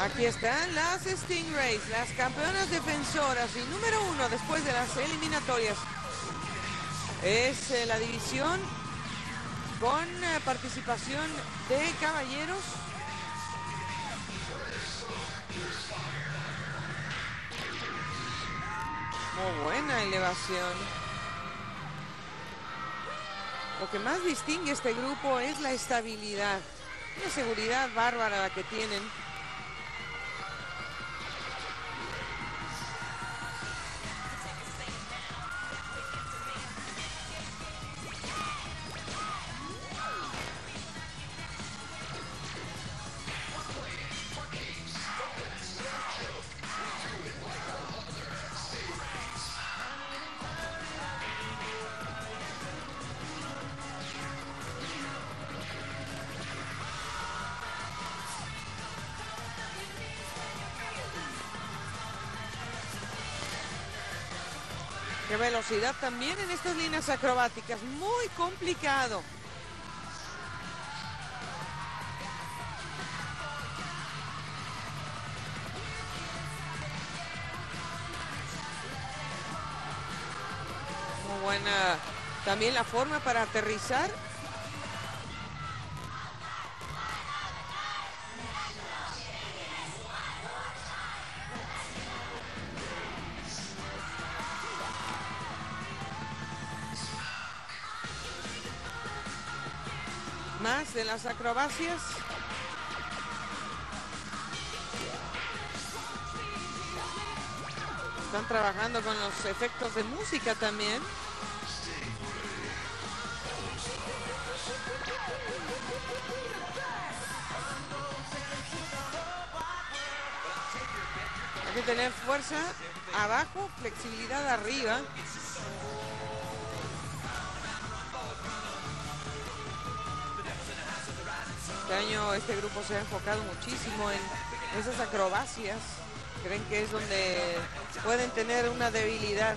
Aquí están las Stingrays, las campeonas defensoras y número uno después de las eliminatorias. Es eh, la división con eh, participación de caballeros. Muy buena elevación. Lo que más distingue este grupo es la estabilidad. Seguridad bárbara la que tienen. Qué velocidad también en estas líneas acrobáticas. Muy complicado. Muy buena también la forma para aterrizar. Más de las acrobacias. Están trabajando con los efectos de música también. Hay que tener fuerza abajo, flexibilidad arriba. Este año este grupo se ha enfocado muchísimo en esas acrobacias. Creen que es donde pueden tener una debilidad.